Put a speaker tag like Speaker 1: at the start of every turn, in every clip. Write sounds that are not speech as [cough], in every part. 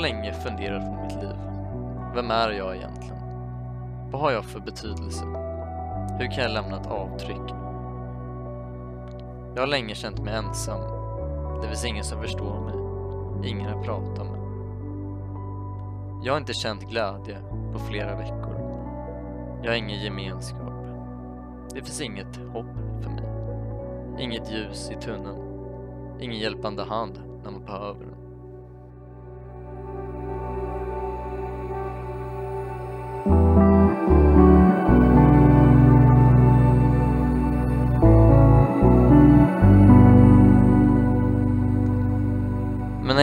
Speaker 1: länge funderat på mitt liv. Vem är jag egentligen? Vad har jag för betydelse? Hur kan jag lämna ett avtryck? Jag har länge känt mig ensam. Det finns ingen som förstår mig. Ingen att prata med. Jag har inte känt glädje på flera veckor. Jag har ingen gemenskap. Det finns inget hopp för mig. Inget ljus i tunneln. Ingen hjälpande hand när man behöver den.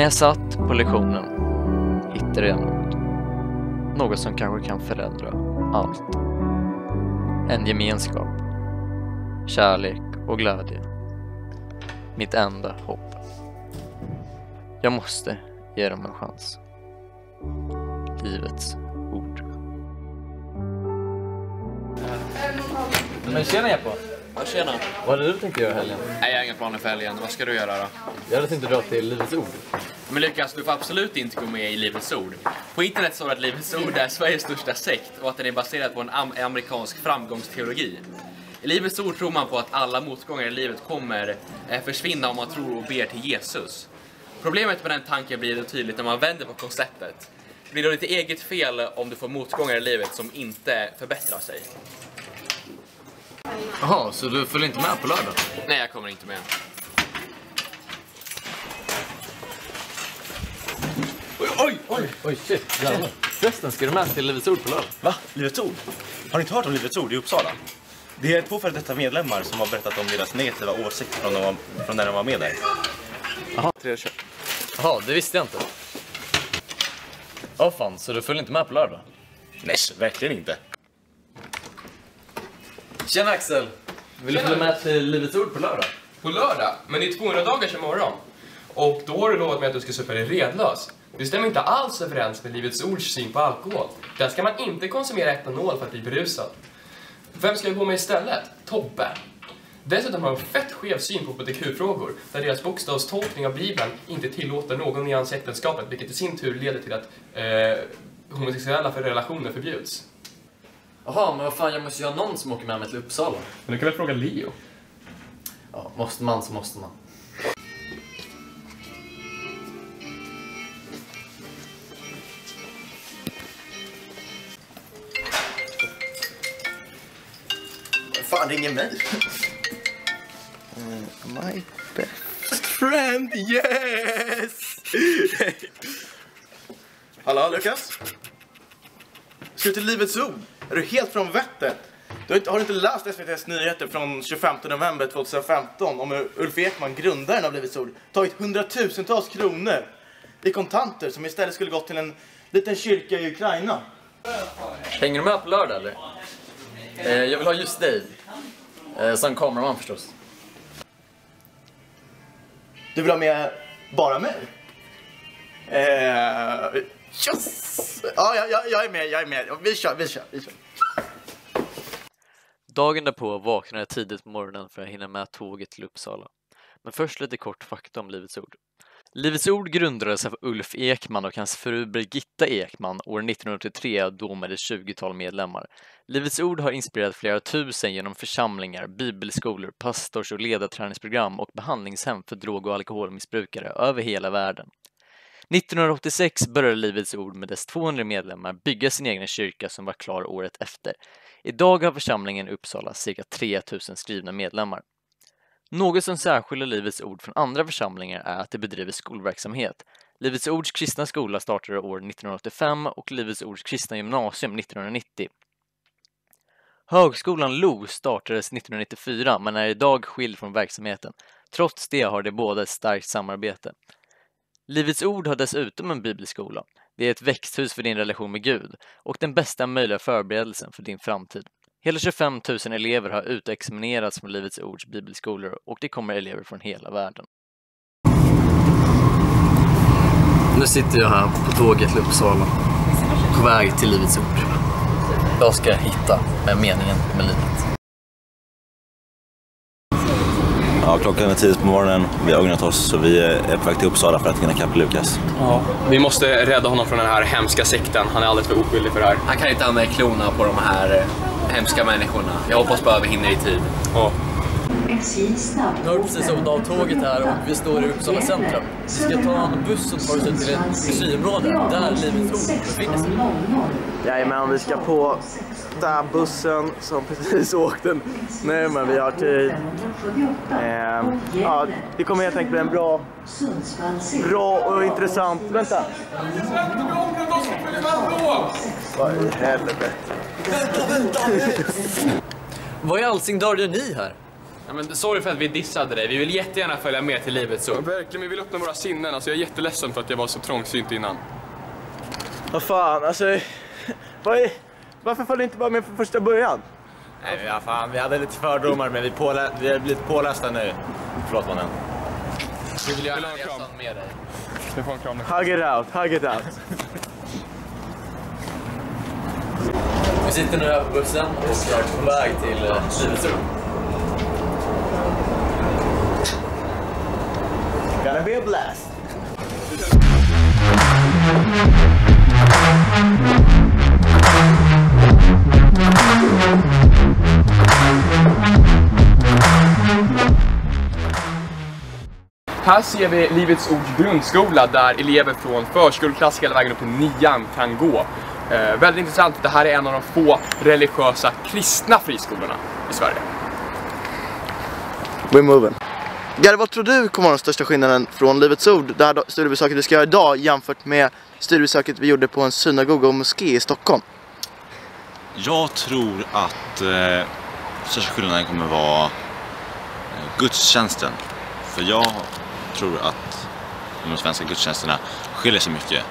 Speaker 1: Jag satt på lektionen hittade jag något. Något som kanske kan förändra allt. En gemenskap. Kärlek och glädje. Mitt enda hopp. Jag måste ge dem en chans. Livets ord. Men tjena Jeppe!
Speaker 2: Ja, tjena.
Speaker 1: Vad hade du tänkt göra i helgen?
Speaker 2: Nej, jag har inga planer för helgen. Vad ska du göra då?
Speaker 1: Jag hade tänkt dra till Livets Ord.
Speaker 2: Men Lukas, du får absolut inte gå med i Livets Ord. På internet står det att Livets Ord är Sveriges största sekt och att den är baserad på en am amerikansk framgångsteologi. I Livets Ord tror man på att alla motgångar i livet kommer eh, försvinna om man tror och ber till Jesus. Problemet med den tanken blir då tydligt när man vänder på konceptet. Det blir då inte eget fel om du får motgångar i livet som inte förbättrar sig.
Speaker 1: Jaha, så du följer inte med på lördag?
Speaker 2: Nej, jag kommer inte med.
Speaker 1: Oj, oj, oj, shit. Jävlar. Förresten, ska du med till Livets Ord på lördag?
Speaker 3: Va? Livets Ord? Har ni inte hört om Livets Ord i Uppsala? Det är två före detta medlemmar som har berättat om deras negativa åsikter från, de var, från när de var med där.
Speaker 1: Jaha, Jaha, det visste jag inte. Ja, fan, så du följer inte med på lördag?
Speaker 3: Nej, verkligen inte.
Speaker 1: Tjena Axel! Vill du följa med till Livets Ord på lördag?
Speaker 4: På lördag, men det är 200 dagars imorgon. Och då har du lovat mig att du ska supa dig redlös. Det stämmer inte alls överens med Livets Ords syn på alkohol. Där ska man inte konsumera etanol för att bli berusad. Vem ska jag gå med istället? Tobbe. Dessutom har de fett skev syn på hbtq-frågor, där deras bokstavstolkning av Bibeln inte tillåter någon nyans i äktenskapet, vilket i sin tur leder till att eh, homosexuella för relationer förbjuds.
Speaker 1: Jaha, men vad fan, jag måste ju ha någon som åker med mig till Uppsala.
Speaker 4: Men du kan väl fråga Leo?
Speaker 1: Ja, måste man så måste man.
Speaker 3: Fan, ringer mig. my best friend, yes! Hallå, Lukas? Ska du till Livets Ord? Är du helt från vettet? Du har, inte, har du inte läst SVTs nyheter från 25 november 2015 om hur Ulf Ekman, grundaren av Livets Ord, tagit hundratusentals kronor i kontanter som istället skulle gått till en liten kyrka i Ukraina?
Speaker 1: Hänger du med på lördag eller? Eh, jag vill ha just dig. Eh, som kameraman förstås.
Speaker 3: Du vill ha med bara mig? Eh, yes! Ja, ja, ja, jag är med, jag är med. Vi kör, vi kör, vi kör.
Speaker 1: Dagen därpå vaknade jag tidigt på morgonen för att hinna med tåget till Uppsala. Men först lite kort fakta om Livets Ord. Livets Ord grundades av Ulf Ekman och hans fru Birgitta Ekman år 1983 då med ett 20-tal medlemmar. Livets Ord har inspirerat flera tusen genom församlingar, bibelskolor, pastors och ledarträningsprogram och behandlingshem för drog och alkoholmissbrukare över hela världen. 1986 började Livets Ord med dess 200 medlemmar bygga sin egen kyrka som var klar året efter. Idag har församlingen i Uppsala cirka 3000 skrivna medlemmar. Något som särskiljer Livets Ord från andra församlingar är att det bedriver skolverksamhet. Livets Ords kristna skola startade år 1985 och Livets Ords kristna gymnasium 1990. Högskolan LO startades 1994 men är idag skild från verksamheten. Trots det har de båda ett starkt samarbete. Livets Ord har dessutom en bibelskola. Det är ett växthus för din relation med Gud och den bästa möjliga förberedelsen för din framtid. Hela 25 000 elever har utexaminerats från Livets Ords bibelskolor och det kommer elever från hela världen. Nu sitter jag här på tåget till Uppsala, på väg till Livets Ord. Jag ska hitta meningen med livet.
Speaker 5: Ja, klockan är tidigt på morgonen. Vi har ugnat oss så vi är på väg till Uppsala för att hinna ikapp Lukas.
Speaker 4: Ja. Vi måste rädda honom från den här hemska sekten. Han är alldeles för oskyldig för det här.
Speaker 2: Han kan inte hamna i klorna på de här eh, hemska människorna. Jag hoppas bara vi hinner i tid.
Speaker 4: Ja.
Speaker 1: Nu har precis åkt av tåget här och vi står i Uppsala centrum. Vi ska ta en buss som tar oss ut till ett industriområde där Livets Ord befinner sig.
Speaker 3: Jajamän, vi ska på den bussen som [laughs] precis åkte nu, men vi har tid. Eh, ja, det kommer helt enkelt bli en bra, bra och intressant... Vänta! Vad i helvete? [laughs]
Speaker 1: Vad i all sin dar gör ni här?
Speaker 4: Ja, men sorry för att vi dissade dig. Vi vill jättegärna följa med till Livets Ord. Verkligen, vi vill öppna våra sinnen. Alltså, jag är jätteledsen för att jag var så trångsynt innan.
Speaker 3: Vad fan, alltså... [laughs] Vad är, varför följde du inte bara med från första början?
Speaker 5: Nej, ja, fan, vi hade lite fördomar men vi, pålä- vi är lite pålästa nu. Förlåt mannen.
Speaker 4: Vi vill
Speaker 2: en kram.
Speaker 1: med dig.
Speaker 4: Du får en kram.
Speaker 3: Hug it out, hug it out.
Speaker 1: Vi sitter nu här på bussen och är på väg till eh, Livets Ord.
Speaker 3: Gonna be a blast.
Speaker 4: Här ser vi Livets Ords grundskola där elever från förskoleklass hela vägen upp till nian kan gå. Eh, väldigt intressant, det här är en av de få religiösa kristna friskolorna i Sverige.
Speaker 3: We're moving. Gary, vad tror du kommer vara den största skillnaden från Livets Ord, det här studiebesöket vi ska göra idag, jämfört med studiebesöket vi gjorde på en synagoga och moské i Stockholm?
Speaker 5: Jag tror att eh, största skillnaden kommer vara eh, gudstjänsten. För jag tror att de svenska gudstjänsterna skiljer sig mycket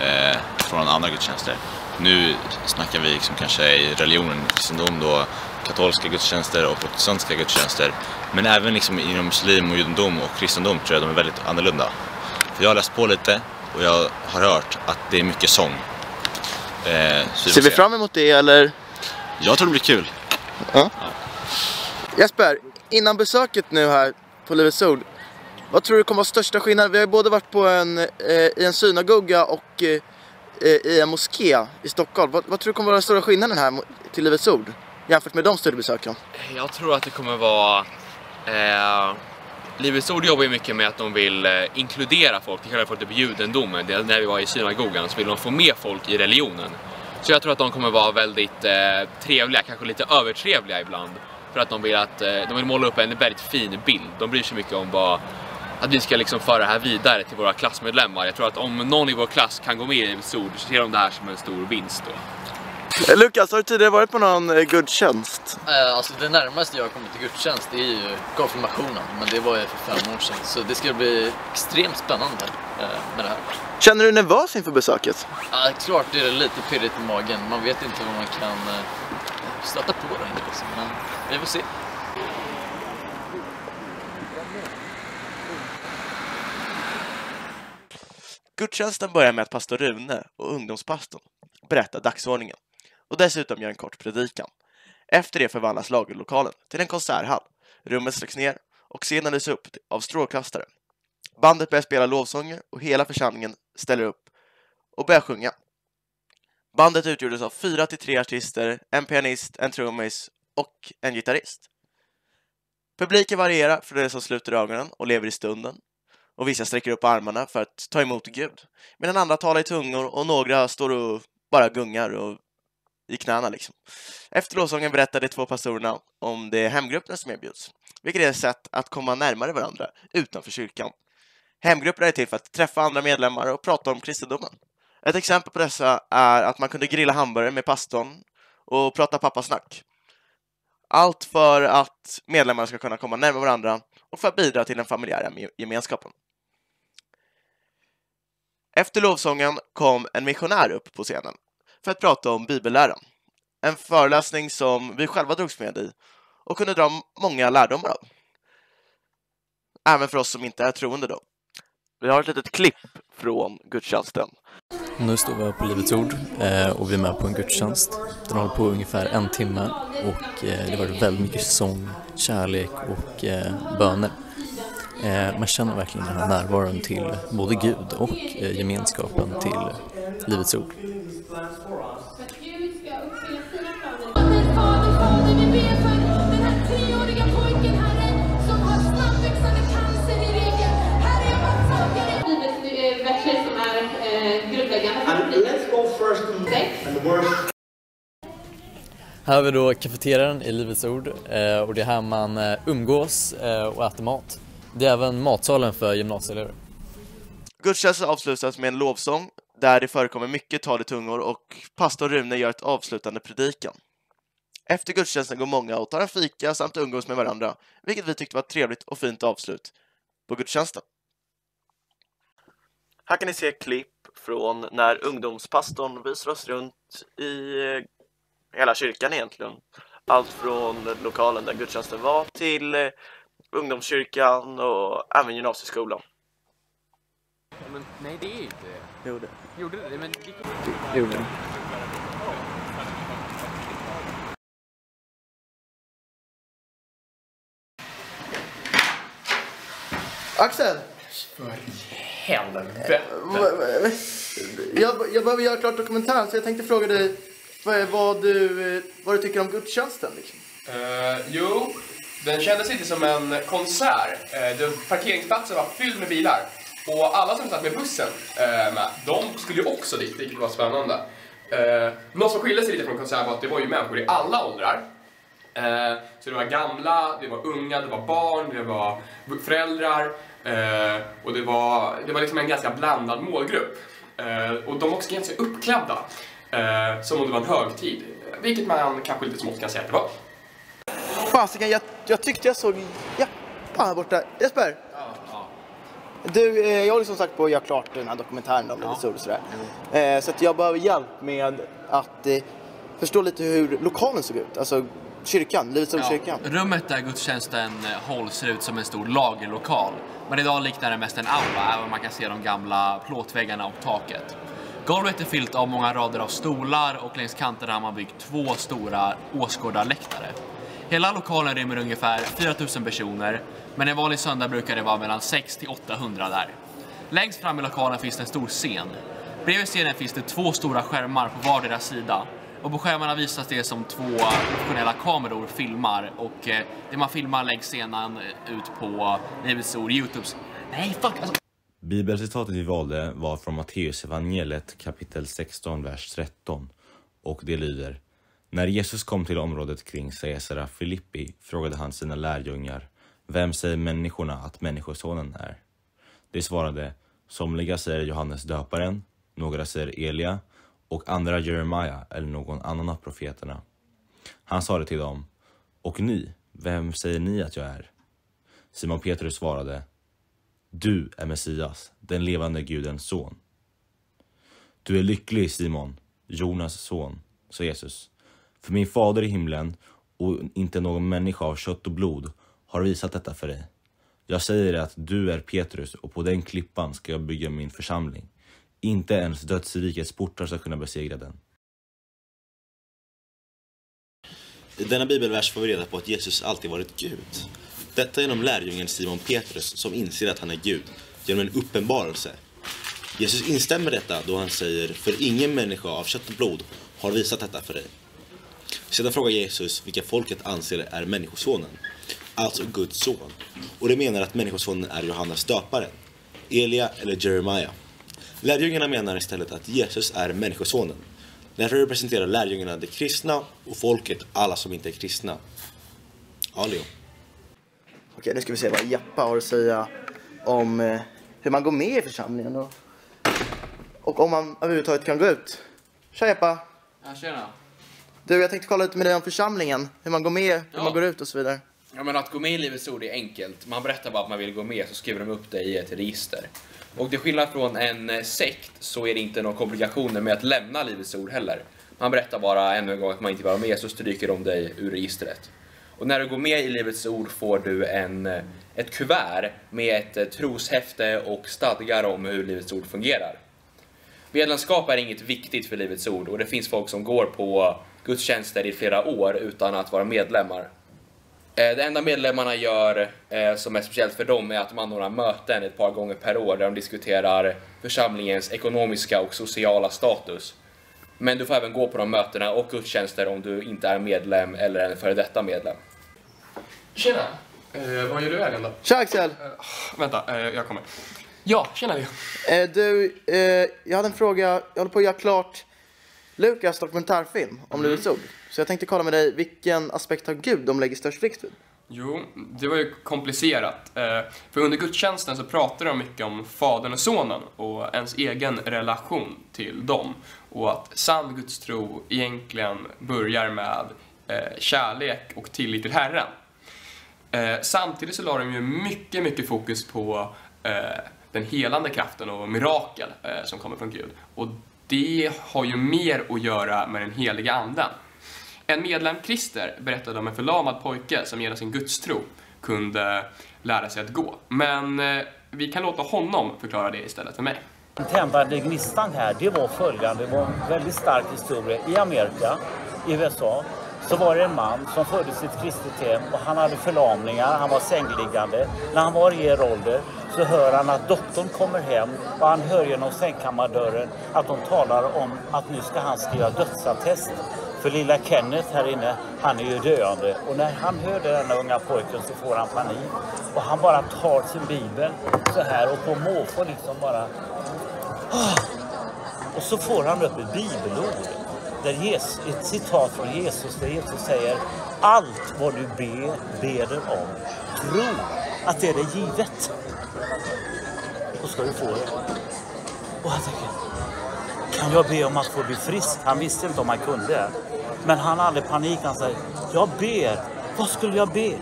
Speaker 5: eh, från andra gudstjänster. Nu snackar vi liksom kanske i religionen, kristendom då, katolska gudstjänster och protestantiska gudstjänster. Men även liksom inom muslim och judendom och kristendom tror jag de är väldigt annorlunda. För jag har läst på lite och jag har hört att det är mycket sång. Eh, så
Speaker 3: Ser vi
Speaker 5: se.
Speaker 3: fram emot det eller?
Speaker 5: Jag tror det blir kul.
Speaker 3: Jesper, innan besöket nu här på Livets Ord, vad tror du kommer vara största skillnaden? Vi har ju både varit på en, eh, i en synagoga och eh, i en moské i Stockholm. Vad, vad tror du kommer vara den stora skillnaden här till Livets Ord jämfört med de studiebesöken?
Speaker 2: Jag tror att det kommer vara... Eh, Livets Ord jobbar ju mycket med att de vill eh, inkludera folk. Det kallar vi för typ judendomen. Det, när vi var i synagogan så vill de få med folk i religionen. Så jag tror att de kommer vara väldigt eh, trevliga, kanske lite övertrevliga ibland. För att de vill, att, eh, de vill måla upp en väldigt fin bild. De bryr sig mycket om vad, att vi ska liksom föra det här vidare till våra klassmedlemmar. Jag tror att om någon i vår klass kan gå med i Livets Ord så ser de det här som en stor vinst då.
Speaker 3: Eh, Lukas, har du tidigare varit på någon eh, gudstjänst?
Speaker 1: Eh, Alltså det närmaste jag har kommit till gudstjänst det är ju konfirmationen, men det var ju för fem år sedan. Så det ska bli extremt spännande med det här.
Speaker 3: Känner du dig nervös inför besöket?
Speaker 1: Ja, klart det är lite pirrigt i magen. Man vet inte vad man kan stöta på där inne liksom. Men vi får se.
Speaker 3: Gudstjänsten börjar med att pastor Rune och ungdomspastorn berättar dagsordningen och dessutom gör en kort predikan. Efter det förvandlas lagerlokalen till en konserthall. Rummet släcks ner och scenen lyser upp av strålkastare. Bandet börjar spela lovsånger och hela församlingen ställer upp och börjar sjunga. Bandet utgjordes av fyra till tre artister, en pianist, en trummis och en gitarrist. Publiken varierar från de som sluter ögonen och lever i stunden och vissa sträcker upp armarna för att ta emot Gud. Medan andra talar i tungor och några står och bara gungar och i knäna liksom. Efter lovsången berättar de två pastorerna om de hemgrupperna som erbjuds, vilket är ett sätt att komma närmare varandra utanför kyrkan. Hemgrupperna är till för att träffa andra medlemmar och prata om kristendomen. Ett exempel på dessa är att man kunde grilla hamburgare med pastorn och prata pappasnack. Allt för att medlemmarna ska kunna komma närmare varandra och för att bidra till den familjära gemenskapen. Efter lovsången kom en missionär upp på scenen för att prata om bibelläran. En föreläsning som vi själva drogs med i och kunde dra många lärdomar av. Även för oss som inte är troende då. Vi har ett litet klipp från gudstjänsten.
Speaker 1: Nu står vi här på Livets Ord eh, och vi är med på en gudstjänst. Den håller på ungefär en timme och eh, det var väldigt mycket sång, kärlek och eh, böner. Eh, man känner verkligen den här närvaron till både Gud och eh, gemenskapen till Livets Ord.
Speaker 6: Här har
Speaker 1: vi då kafeterian i Livets Ord eh, och det är här man umgås och äter mat. Det är även matsalen för gymnasieelever.
Speaker 3: Gudstjänsten avslutas med en lovsång där det förekommer mycket tal i tungor och pastor Rune gör ett avslutande predikan. Efter gudstjänsten går många och tar en fika samt umgås med varandra, vilket vi tyckte var ett trevligt och fint avslut på gudstjänsten. Här kan ni se klipp från när ungdomspastorn visar oss runt i hela kyrkan egentligen. Allt från lokalen där gudstjänsten var till eh, ungdomskyrkan och även gymnasieskolan.
Speaker 2: Men, nej, det är inte det.
Speaker 3: Jo, det.
Speaker 2: Gjorde det? Men.
Speaker 3: Jo, det.
Speaker 7: Axel!
Speaker 4: Helvete!
Speaker 7: Jag, jag behöver göra klart dokumentären så jag tänkte fråga dig vad, vad, du, eh, vad du tycker om gudstjänsten. Liksom.
Speaker 4: Eh, jo, den kändes lite som en konsert. Eh, parkeringsplatsen var fylld med bilar. Och alla som satt med bussen, eh, med, de skulle ju också dit, vilket var spännande. Eh, något som skilde sig lite från konsert var att det var ju människor i alla åldrar. Eh, så det var gamla, det var unga, det var barn, det var föräldrar eh, och det var, det var liksom en ganska blandad målgrupp. Eh, och de var också ganska uppklädda, eh, som om det var en högtid. Vilket man kanske lite smått kan säga att det var.
Speaker 7: Fasiken, jag, jag tyckte jag såg Jappa här borta. Jesper! Du, eh, jag håller som sagt på att göra klart den här dokumentären om Ord och sådär. Eh, så att jag behöver hjälp med att eh, förstå lite hur lokalen såg ut. Alltså kyrkan, Livets Ords kyrkan.
Speaker 2: Rummet där gudstjänsten eh, hålls ser ut som en stor lagerlokal. Men idag liknar det mest en aula, även om man kan se de gamla plåtväggarna och taket. Golvet är fyllt av många rader av stolar och längs kanterna har man byggt två stora åskådarläktare. Hela lokalen rymmer ungefär 4000 personer, men en vanlig söndag brukar det vara mellan 6 till 800 där. Längst fram i lokalen finns det en stor scen. Bredvid scenen finns det två stora skärmar på vardera sida. Och på skärmarna visas det som två professionella kameror filmar och eh, det man filmar läggs sedan eh, ut på Livets Ord Youtubes... Nej, fuck! Alltså,
Speaker 5: Bibelcitatet vi valde var från Matteus evangeliet kapitel 16, vers 13 och det lyder när Jesus kom till området kring Caesarea Filippi frågade han sina lärjungar Vem säger människorna att Människosonen är? De svarade Somliga säger Johannes döparen, några säger Elia och andra Jeremia eller någon annan av profeterna. Han sade till dem Och ni, vem säger ni att jag är? Simon Petrus svarade du är Messias, den levande Gudens son. Du är lycklig Simon, Jonas son, sa Jesus. För min fader i himlen och inte någon människa av kött och blod har visat detta för dig. Jag säger att du är Petrus och på den klippan ska jag bygga min församling. Inte ens dödsrikets portar ska kunna besegra den.
Speaker 8: I denna bibelvers får vi reda på att Jesus alltid varit Gud. Detta genom lärjungen Simon Petrus som inser att han är Gud genom en uppenbarelse. Jesus instämmer i detta då han säger För ingen människa av kött och blod har visat detta för dig. Sedan frågar Jesus vilka folket anser är Människosonen, alltså Guds son. Och de menar att Människosonen är Johannes döparen, Elia eller Jeremia. Lärjungarna menar istället att Jesus är Människosonen. Därför representerar lärjungarna de kristna och folket alla som inte är kristna. Ja, Leo.
Speaker 7: Okej, nu ska vi se vad Jappa har att säga om eh, hur man går med i församlingen och, och om man överhuvudtaget kan gå ut. Tja Jappa!
Speaker 2: ja, tjena.
Speaker 7: Du, jag tänkte kolla lite med dig om församlingen. Hur man går med, hur
Speaker 2: Ja.
Speaker 7: man går ut och så vidare.
Speaker 2: Ja, men att gå med i Livets Ord är enkelt. Man berättar bara att man vill gå med så skriver de upp det i ett register. Och till skillnad från en eh, sekt så är det inte några komplikationer med att lämna Livets Ord heller. Man berättar bara ännu en gång att man inte vill vara med så stryker de dig ur registret. Och när du går med i Livets Ord får du en, eh, ett kuvert med ett eh, troshäfte och stadgar om hur Livets Ord fungerar. Medlemskap är inget viktigt för Livets Ord och det finns folk som går på gudstjänster i flera år utan att vara medlemmar. Eh, Det enda medlemmarna gör eh, som är speciellt för dem är att man har några möten ett par gånger per år där de diskuterar församlingens ekonomiska och sociala status. Men du får även gå på de mötena och gudstjänster om du inte är medlem eller en före detta medlem.
Speaker 4: Tjena! Eh, vad gör du helgen då?
Speaker 7: Tja Axel!
Speaker 4: Vänta, eh, jag kommer. Ja, tjena Leo.
Speaker 7: Eh, du, eh, jag hade en fråga. Jag håller på att göra klart Lukas dokumentärfilm om Livets Ord. Så jag tänkte kolla med dig, vilken aspekt av Gud de lägger störst vikt vid?
Speaker 4: Jo, det var ju komplicerat. Eh, För under gudstjänsten så pratade de mycket om Fadern och Sonen och ens egen relation till dem. Och att sann gudstro egentligen börjar med eh, kärlek och tillit till Herren. Eh, Samtidigt så la de ju mycket, mycket fokus på den helande kraften och mirakel som kommer från Gud. Och det har ju mer att göra med den heliga anden. En medlem, Christer, berättade om en förlamad pojke som genom sin gudstro kunde lära sig att gå. Men eh, vi kan låta honom förklara det istället för mig.
Speaker 9: Den tändande gnistan här, det var följande. Det var en väldigt stark historia. I Amerika, i USA, så var det en man som föddes i ett kristet hem och han hade förlamningar, han var sängliggande. När han var i er ålder så hör han att doktorn kommer hem och han hör genom sängkammardörren att de talar om att nu ska han skriva dödsattest. För lilla Kenneth här inne, han är ju döende. Och när han hör denna unga pojken så får han panik. Och han bara tar sin bibel så här och på måfå liksom bara ah! och så får han upp ett bibelord. Där Jesus, ett citat från Jesus där Jesus säger Allt vad du ber, ber om, tro att det är dig givet. Då ska du få det. Och han tänker, kan jag be om att få bli frisk? Han visste inte om han kunde. Men han hade panik. Han säger, jag ber. Vad skulle jag be?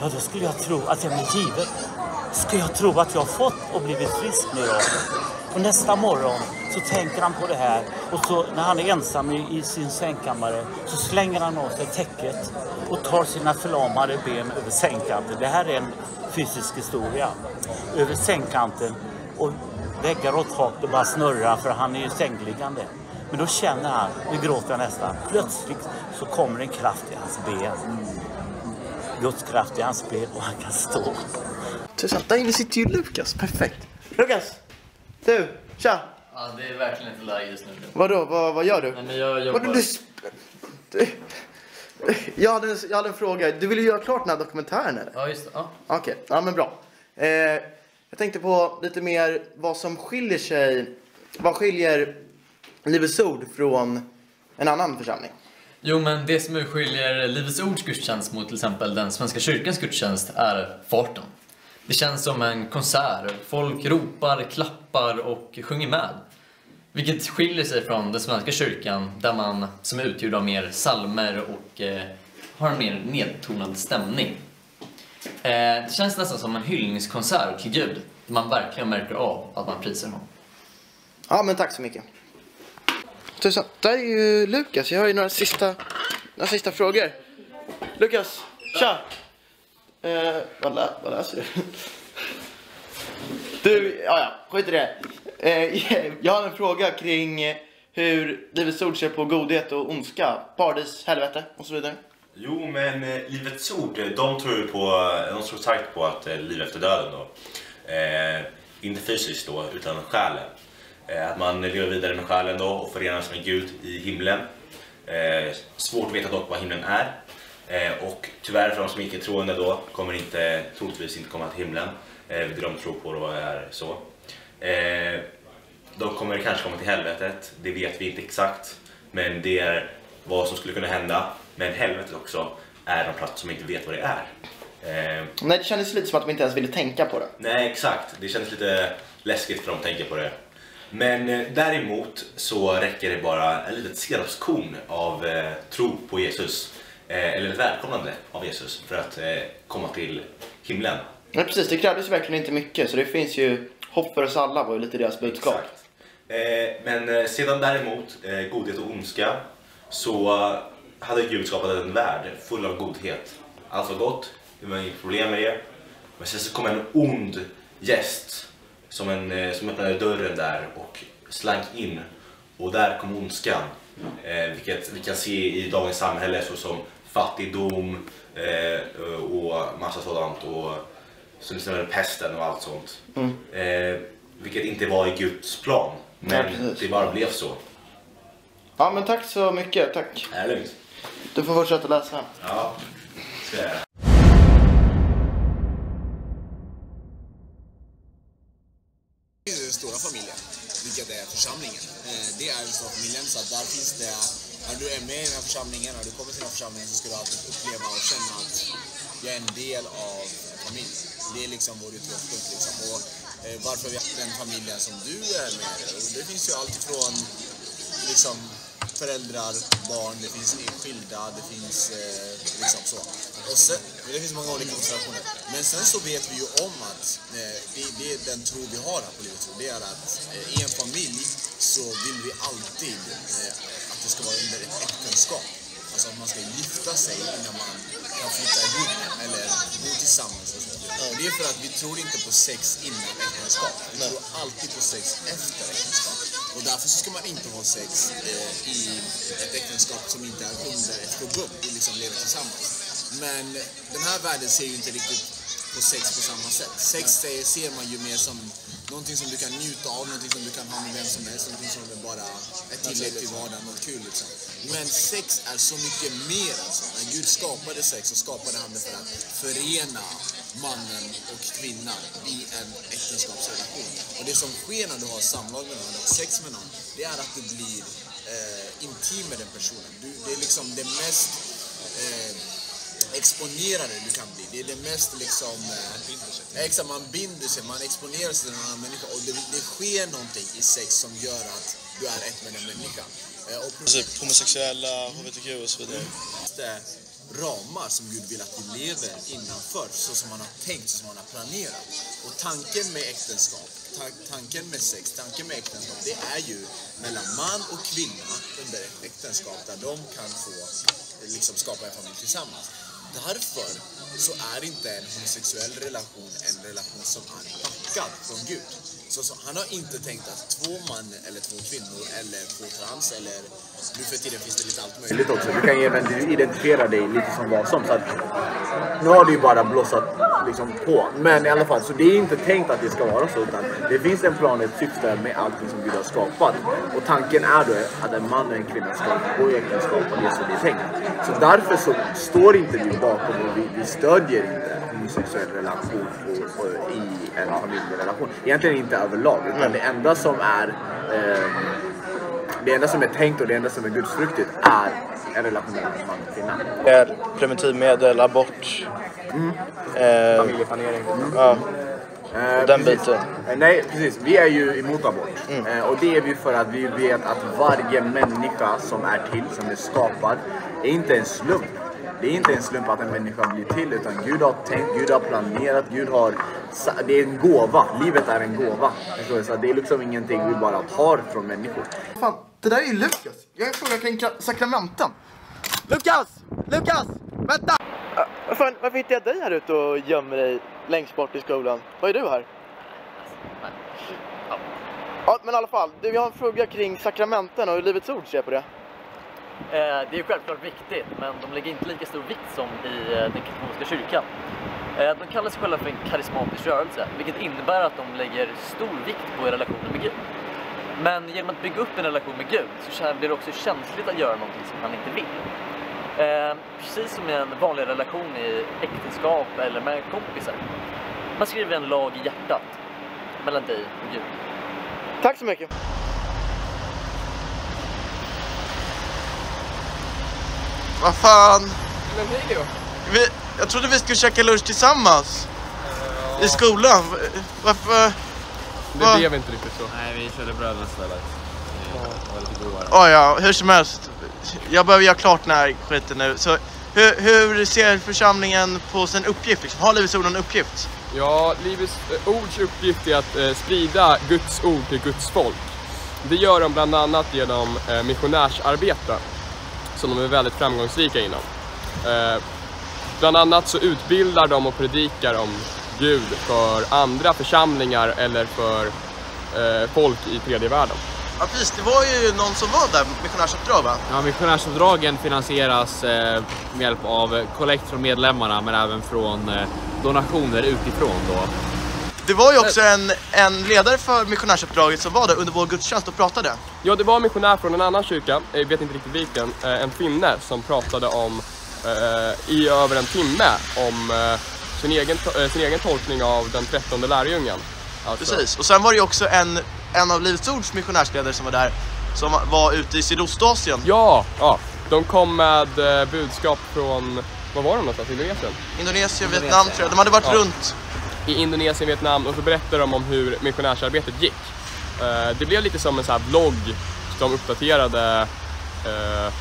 Speaker 9: Ja, då skulle jag tro att jag blir givet. Ska jag tro att jag har fått och blivit frisk nu då? Och nästa morgon så tänker han på det här och så när han är ensam i, i sin sängkammare så slänger han av sig täcket och tar sina förlamade ben över sängkanten. Det här är en fysisk historia. Över sängkanten och väggar och tak och bara snurrar för han är ju sängliggande. Men då känner han, nu gråter jag nästan, plötsligt så kommer en kraft i hans ben. Guds kraft i hans ben och han kan stå.
Speaker 7: Tusan, där inne sitter ju Lukas. Perfekt. Lukas! Du, tja!
Speaker 1: Ja, det är verkligen inte läge just nu.
Speaker 7: Vadå, vad, vad gör du?
Speaker 1: Nej, men jag jobbar...
Speaker 7: Vadå, du, sp- du, jag, hade en, jag hade en fråga. Du ville ju göra klart den här dokumentären eller?
Speaker 1: Ja, just det. Ja.
Speaker 7: Okej, ja men bra. Eh, jag tänkte på lite mer vad som skiljer sig. Vad skiljer Livets Ord från en annan församling?
Speaker 1: Jo, men det som skiljer Livets Ords gudstjänst mot till exempel den Svenska kyrkans gudstjänst är farten. Det känns som en konsert. Folk ropar, klappar och sjunger med. Vilket skiljer sig från den svenska kyrkan där man, som är utgjord av mer salmer och eh, har en mer nedtonad stämning. Eh, det känns nästan som en hyllningskonsert till Gud. Där man verkligen märker av att man prisar honom.
Speaker 7: Ja, men tack så mycket. Tusen. där är ju Lukas. Jag har ju några sista, några sista frågor. Lukas, tja! Eh, vad, lä, vad läser du? [laughs] Du, ja, ja, skit i det. Eh, [laughs] jag har en fråga kring eh, hur Livets Ord ser på godhet och ondska, paradis, helvete och så vidare.
Speaker 5: Jo, men eh, Livets Ord, eh, de tror ju på, de tror starkt på att eh, liv efter döden då. Eh, inte fysiskt då, utan själen. Eh, att man lever vidare med själen då och förenas med Gud i himlen. Eh, svårt att veta dock vad himlen är. Eh, och tyvärr för de som inte är troende då kommer inte, troligtvis inte komma till himlen. Eh, det de tror på då är så. Eh, de kommer kanske komma till helvetet, det vet vi inte exakt. Men det är vad som skulle kunna hända. Men helvetet också är en plats som inte vet vad det är. Eh,
Speaker 7: Nej, det kändes lite som att de inte ens ville tänka på det.
Speaker 5: nej, exakt. Det känns lite läskigt för dem att tänka på det.
Speaker 8: Men eh, däremot så räcker det bara ett litet senapskorn av eh, tro på Jesus. Eh, eller ett välkomnande av Jesus för att eh, komma till himlen.
Speaker 7: Ja, precis. Det krävdes verkligen inte mycket. Så det finns ju hopp för oss alla var ju lite deras budskap.
Speaker 8: Exakt. Eh, men eh, sedan däremot, eh, godhet och ondska, så eh, hade Gud skapat en värld full av godhet. Allt var gott, det var inget problem med det. Men sen så kom en ond gäst som, en, eh, som öppnade dörren där och slank in. Och där kom ondskan. Eh, vilket vi kan se i dagens samhälle såsom fattigdom eh, och massa sådant. Och som till pesten och allt sånt.
Speaker 7: Mm.
Speaker 8: Eh, vilket inte var i Guds plan. Men
Speaker 7: Ja,
Speaker 8: det bara blev så.
Speaker 7: Ja, men tack så mycket. Tack.
Speaker 8: Är det lugnt?
Speaker 7: Du får fortsätta läsa.
Speaker 8: Ja, ska jag
Speaker 10: stora familjen, vilket är församlingen. Eh, Det är den stora familjen, så att där finns det... När du är med i den här församlingen, när du kommer till den här församlingen så ska du alltid uppleva och känna att jag är en del av en familj. Det är liksom vår utgångspunkt. Liksom. Och eh, varför vi har den familjen som du är med i. Och Det finns ju allt ifrån liksom, föräldrar, barn, det finns skilda, det finns eh, liksom så. Och sen, det finns många olika konstellationer. Men sen så vet vi ju om att eh, det, det är den tro vi har här på Livets Ord. Det är att eh, i en familj så vill vi alltid eh, att det ska vara under ett äktenskap. Alltså att man ska gifta sig innan man kan flytta ihop eller bo tillsammans. Och så. Och det är för att vi tror inte på sex innan äktenskap. Vi tror alltid på sex efter äktenskap. Och därför så ska man inte ha sex eh, i ett äktenskap som inte är under ett förbund. Vi liksom lever tillsammans. Men den här världen ser ju inte riktigt på sex på samma sätt. Sex ser, ser man ju mer som någonting som du kan njuta av, någonting som du kan ha med vem som helst, någonting som är bara ett tillägg till vardagen, något kul liksom. Men sex är så mycket mer alltså. När Gud skapade sex så skapade han det för att förena mannen och kvinnan i en äktenskapsrelation. Och det som sker när du har samlag med någon, eller sex med någon, det är att du blir eh, intim med den personen. Du, det är liksom det mest eh, exponerade du kan bli. Det är det mest liksom... Eh, exakt, man binder sig, man exponerar sig till en annan människa och det, det sker någonting i sex som gör att du är ett med den människan. Eh, och
Speaker 11: Alltså, homosexuella, hbtq och så vidare.
Speaker 10: det ramar som Gud vill att vi lever innanför, så som han har tänkt, så som han har planerat. Och tanken med äktenskap, ta- tanken med sex, tanken med äktenskap, det är ju mellan man och kvinna under ett äktenskap där de kan få liksom skapa en familj tillsammans. Därför så är inte en homosexuell relation en relation som är backad från Gud. Så, så han har inte tänkt att två man eller två kvinnor eller två trans eller nu för tiden finns det lite allt möjligt.
Speaker 12: också. Du kan ju även identifiera dig lite som vad som. Så att, nu har det ju bara blossat liksom på. Men i alla fall, så det är inte tänkt att det ska vara så. Utan det finns en plan, ett syfte med allting som Gud har skapat. Och tanken är då att en man och en kvinna ska gå i äktenskap och det är så det är tänkt. Så därför så står inte vi bakom och vi, vi stödjer inte homosexuell relation och, och, i en familjerelation. Egentligen inte överlag. Utan det enda som är eh, det enda som är tänkt och det enda som är gudsfruktigt är en relation mellan man och kvinna.
Speaker 11: Är preventivmedel, abort,
Speaker 12: Mm.
Speaker 11: eh,
Speaker 12: Familjeplanering.
Speaker 11: ja,
Speaker 12: Eh,
Speaker 11: den
Speaker 12: precis.
Speaker 11: biten.
Speaker 12: Eh, Nej, precis. Vi är ju emot abort. Eh, och det är vi för att vi vet att varje människa som är till, som är skapad, är inte en slump. Det är inte en slump att en människa blir till, utan Gud har tänkt, Gud har planerat, Gud har... Det är en gåva. Livet är en gåva. Så det är liksom ingenting vi bara tar från människor.
Speaker 7: Fan, det där är ju Lukas. Jag har en fråga kring kra- sakramenten. Lukas! Lukas! Vänta! Vad fan, varför hittar jag dig här ute och gömmer dig längst bort i skolan? Vad är du här? Ja, men i alla fall. Du, jag har en fråga kring sakramenten och hur Livets Ord ser på det.
Speaker 1: Eh, det är självklart viktigt, men de lägger inte lika stor vikt som i eh, den katolska kyrkan. Eh, de kallar sig själva för en karismatisk rörelse, vilket innebär att de lägger stor vikt på relationen med Gud. Men genom att bygga upp en relation med Gud så blir det också känsligt att göra någonting som han inte vill. Precis som i en vanlig relation i äktenskap eller med kompisar. Man skriver en lag i hjärtat mellan dig och Gud.
Speaker 7: Tack så mycket.
Speaker 3: Vad fan? Vi, jag trodde vi skulle käka lunch tillsammans. I skolan. Varför?
Speaker 4: det
Speaker 7: Va?
Speaker 4: blev inte riktigt så.
Speaker 13: Nej, vi körde bröderna istället. Det var lite godare.
Speaker 7: Oh, ja, hur som helst. Jag behöver göra klart den här skiten nu. Så hur, hur ser församlingen på sin uppgift? Liksom? Har Livets Ord någon uppgift?
Speaker 4: Ja, Livets eh, Ords uppgift är att eh, sprida Guds ord till Guds folk. Det gör de bland annat genom eh, missionärsarbete som de är väldigt framgångsrika inom. Eh, bland annat så utbildar de och predikar om Gud för andra församlingar eller för eh, folk i tredje världen.
Speaker 7: Ja precis, det var ju någon som var där, missionärsuppdrag va?
Speaker 13: Ja, missionärsuppdragen finansieras eh, med hjälp av kollekt från medlemmarna men även från donationer utifrån då.
Speaker 7: Det var ju också en, en ledare för missionärsuppdraget som var där under vår gudstjänst och pratade.
Speaker 4: Ja, det var en missionär från en annan kyrka, jag vet inte riktigt vilken, eh, en finne som pratade om eh, i över en timme om eh, sin, egen, sin egen tolkning av den trettonde lärjungen. Alltså-
Speaker 7: Precis, och sen var det ju också en, en av Livets Ords missionärsledare som var där som var ute i Sydostasien.
Speaker 4: Ja, ja. De kom med budskap från, var var de någonstans? Indonesien?
Speaker 7: Indonesien, Vietnam tror jag. De hade varit
Speaker 4: Ja.
Speaker 7: runt.
Speaker 4: I Indonesien, Vietnam och så berättade de om hur missionärsarbetet gick. Eh, det blev lite som en sån här vlogg som uppdaterade eh,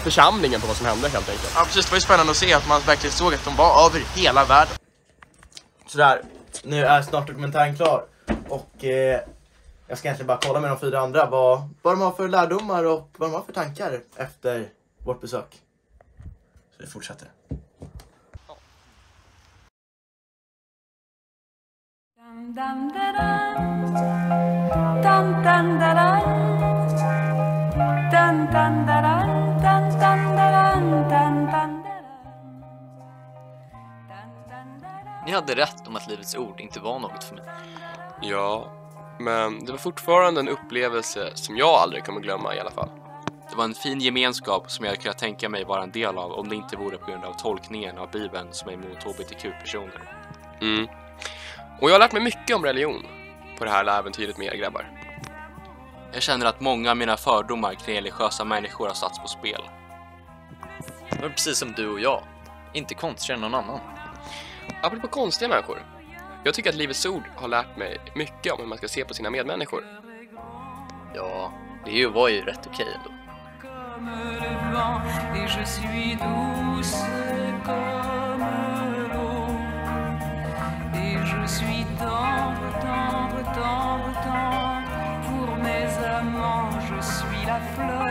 Speaker 4: församlingen på vad som hände helt enkelt.
Speaker 7: Ja precis, det var ju spännande att se att man verkligen såg att de var över hela världen. Sådär, nu är snart dokumentären klar. Och eh, jag ska egentligen bara kolla med de fyra andra vad, vad de har för lärdomar och vad de har för tankar efter vårt besök. Så vi fortsätter.
Speaker 1: Ni hade rätt om att Livets Ord inte var något för mig.
Speaker 4: Ja, men det var fortfarande en upplevelse som jag aldrig kommer glömma i alla fall.
Speaker 2: Det var en fin gemenskap som jag kunnat tänka mig vara en del av om det inte vore på grund av tolkningen av Bibeln som är emot HBTQ-personer.
Speaker 4: Mm. Och jag har lärt mig mycket om religion på det här äventyret med er grabbar.
Speaker 2: Jag känner att många av mina fördomar kring religiösa människor har satts på spel.
Speaker 1: Var precis som du och jag. Inte konstigare än någon annan.
Speaker 4: Apropå konstiga människor. Jag tycker att Livets Ord har lärt mig mycket om hur man ska se på sina medmänniskor.
Speaker 1: Ja, det är ju- var ju rätt okej ändå.
Speaker 6: le vent et je suis douce comme suis tendre, tendre, tendre, tendre. Pour mes amants je suis la fleur